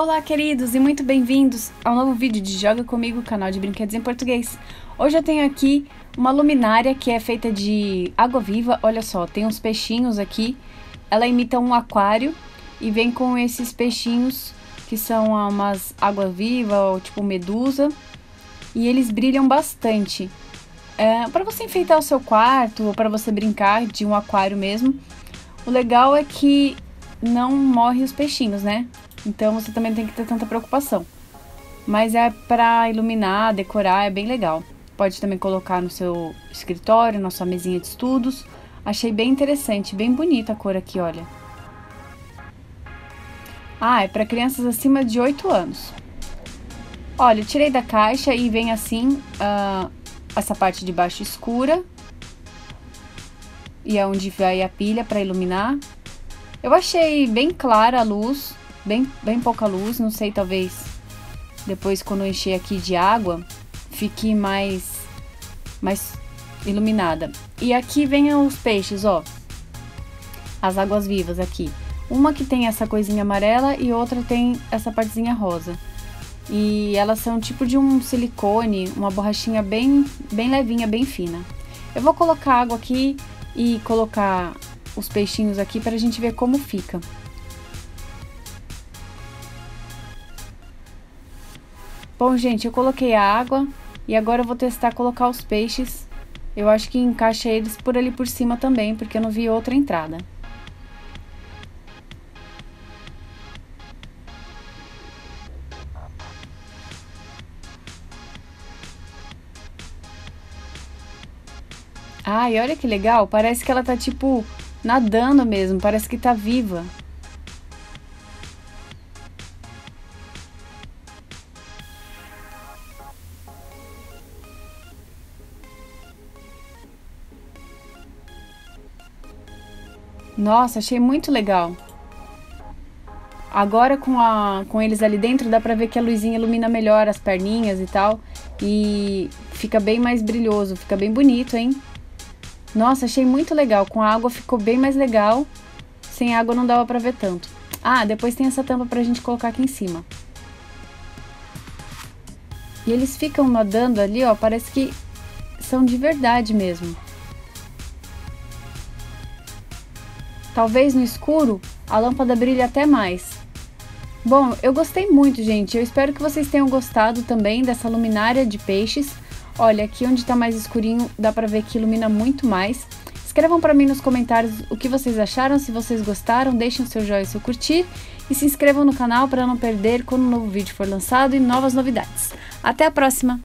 Olá, queridos, e muito bem-vindos ao novo vídeo de Joga Comigo, canal de brinquedos em português. Hoje eu tenho aqui uma luminária que é feita de água viva. Olha só, tem uns peixinhos aqui. Ela imita um aquário e vem com esses peixinhos que são umas água viva, ou tipo medusa. E eles brilham bastante. É, para você enfeitar o seu quarto ou para você brincar de um aquário mesmo, o legal é que não morre os peixinhos, né? Então você também tem que ter tanta preocupação. Mas é para iluminar, decorar, é bem legal. Pode também colocar no seu escritório, na sua mesinha de estudos. Achei bem interessante, bem bonita a cor aqui, olha. Ah, é para crianças acima de 8 anos. Olha, tirei da caixa e vem assim, uh, essa parte de baixo escura. E é onde vai a pilha para iluminar. Eu achei bem clara a luz, bem, bem pouca luz, não sei, talvez depois quando eu encher aqui de água, fique mais, mais iluminada. E aqui vem os peixes, ó, as águas vivas aqui. Uma que tem essa coisinha amarela e outra tem essa partezinha rosa. E elas são tipo de um silicone, uma borrachinha bem, bem levinha, bem fina. Eu vou colocar água aqui e colocar os peixinhos aqui para a gente ver como fica. Bom, gente, eu coloquei a água e agora eu vou testar colocar os peixes. Eu acho que encaixa eles por ali por cima também, porque eu não vi outra entrada. Ai, olha que legal, parece que ela tá tipo nadando mesmo, parece que tá viva. Nossa, achei muito legal. Agora com, a, com eles ali dentro dá pra ver que a luzinha ilumina melhor as perninhas e tal. E fica bem mais brilhoso, fica bem bonito, hein? Nossa, achei muito legal. Com a água ficou bem mais legal. Sem água não dava pra ver tanto. Ah, depois tem essa tampa pra gente colocar aqui em cima. E eles ficam nadando ali, ó, parece que são de verdade mesmo. Talvez no escuro a lâmpada brilhe até mais. Bom, eu gostei muito, gente. Eu espero que vocês tenham gostado também dessa luminária de peixes. Olha, aqui onde está mais escurinho dá para ver que ilumina muito mais. Escrevam para mim nos comentários o que vocês acharam, se vocês gostaram, deixem o seu joinha e seu curtir e se inscrevam no canal para não perder quando um novo vídeo for lançado e novas novidades. Até a próxima!